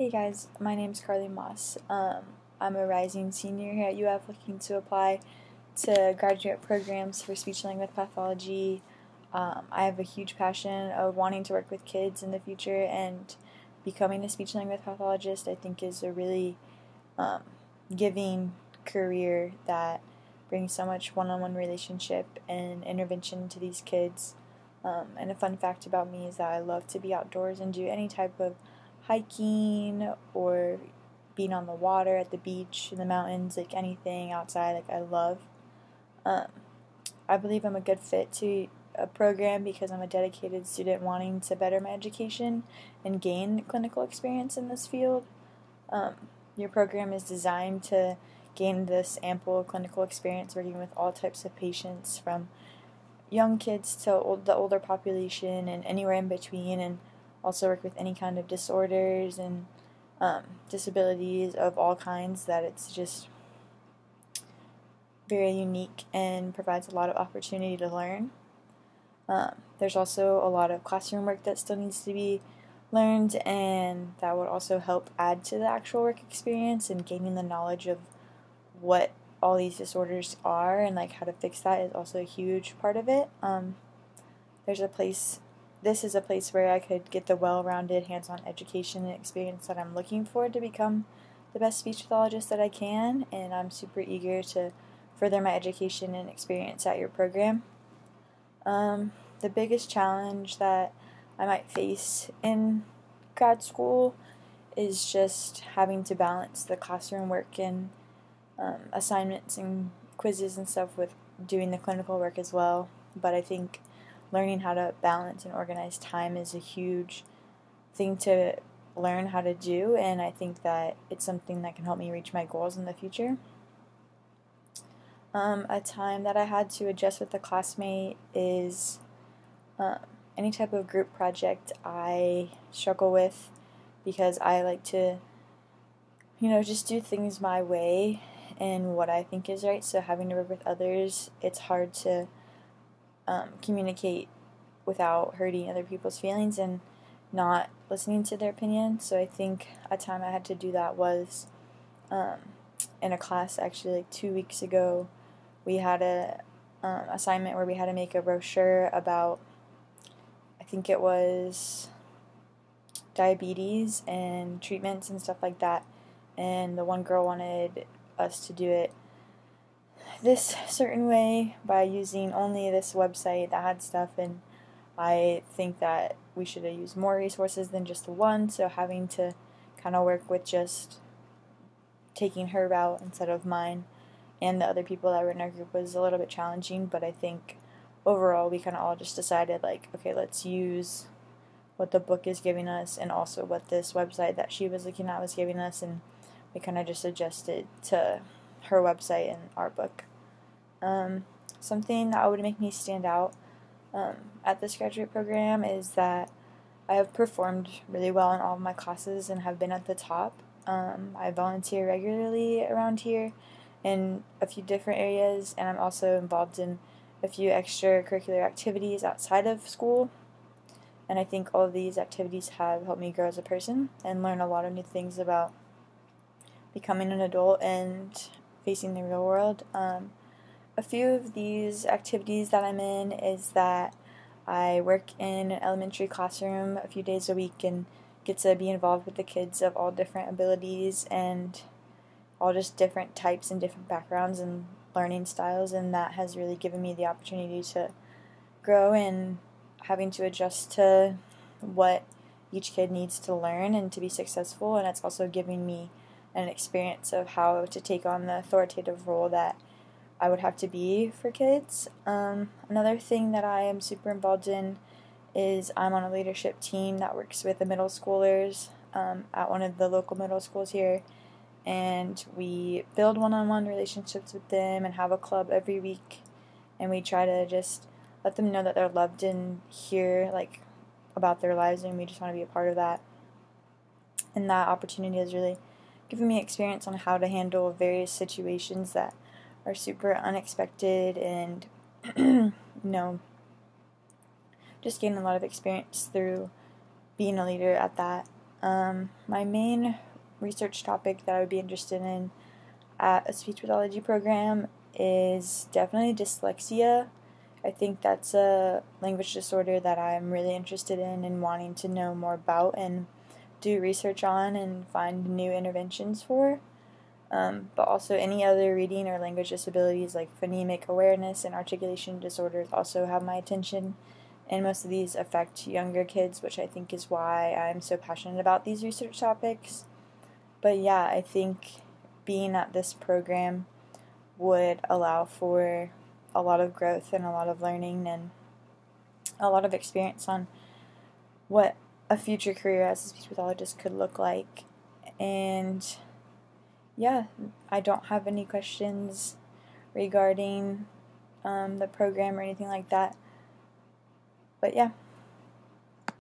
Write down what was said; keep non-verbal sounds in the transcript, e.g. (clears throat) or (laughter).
Hey guys, my name is Karley Moss. Um, I'm a rising senior here at UF looking to apply to graduate programs for speech language pathology. Um, I have a huge passion of wanting to work with kids in the future, and becoming a speech language pathologist I think is a really um, giving career that brings so much one on one relationship and intervention to these kids. Um, and a fun fact about me is that I love to be outdoors and do any type of hiking or being on the water at the beach in the mountains, like anything outside, like I love. Um, I believe I'm a good fit to a program because I'm a dedicated student wanting to better my education and gain clinical experience in this field. Um, your program is designed to gain this ample clinical experience working with all types of patients from young kids to old, the older population and anywhere in between and also work with any kind of disorders and um, disabilities of all kinds that it's just very unique and provides a lot of opportunity to learn. Um, there's also a lot of classroom work that still needs to be learned, and that would also help add to the actual work experience and gaining the knowledge of what all these disorders are and like how to fix that is also a huge part of it. Um, there's a place, this is a place where I could get the well rounded hands on education and experience that I'm looking for to become the best speech pathologist that I can, and I'm super eager to further my education and experience at your program. Um, the biggest challenge that I might face in grad school is just having to balance the classroom work and um, assignments and quizzes and stuff with doing the clinical work as well. But I think learning how to balance and organize time is a huge thing to learn how to do, and I think that it's something that can help me reach my goals in the future. Um, a time that I had to adjust with a classmate is uh, any type of group project I struggle with because I like to, you know, just do things my way and what I think is right. So having to work with others, it's hard to um, communicate without hurting other people's feelings and not listening to their opinion. So I think a time I had to do that was um, in a class actually like two weeks ago we had a um, assignment where we had to make a brochure about I think it was diabetes and treatments and stuff like that. And the one girl wanted us to do it this certain way by using only this website that had stuff and I think that we should have used more resources than just the one so having to kind of work with just taking her route instead of mine and the other people that were in our group was a little bit challenging, but I think overall we kind of all just decided like, okay, let's use what the book is giving us and also what this website that she was looking at was giving us, and we kind of just adjusted to her website and our book. Um, something that would make me stand out um, at this graduate program is that I have performed really well in all of my classes and have been at the top. Um, I volunteer regularly around here in a few different areas, and I'm also involved in a few extracurricular activities outside of school. And I think all of these activities have helped me grow as a person and learn a lot of new things about becoming an adult and facing the real world. Um, a few of these activities that I'm in is that I work in an elementary classroom a few days a week and get to be involved with the kids of all different abilities and all just different types and different backgrounds and learning styles, and that has really given me the opportunity to grow and having to adjust to what each kid needs to learn and to be successful. And it's also giving me an experience of how to take on the authoritative role that I would have to be for kids. Um, another thing that I am super involved in is I'm on a leadership team that works with the middle schoolers um, at one of the local middle schools here. And we build one-on-one relationships with them and have a club every week. And we try to just let them know that they're loved and hear like about their lives and we just want to be a part of that. And that opportunity has really given me experience on how to handle various situations that are super unexpected and (clears throat) you know just gain a lot of experience through being a leader at that Um, my main research topic that I would be interested in at a speech pathology program is definitely dyslexia. I think that's a language disorder that I'm really interested in and wanting to know more about and do research on and find new interventions for. Um, but also, any other reading or language disabilities like phonemic awareness and articulation disorders also have my attention. And most of these affect younger kids, which I think is why I'm so passionate about these research topics. But yeah, I think being at this program would allow for a lot of growth and a lot of learning and a lot of experience on what a future career as a speech pathologist could look like. And yeah, I don't have any questions regarding um, the program or anything like that. But yeah.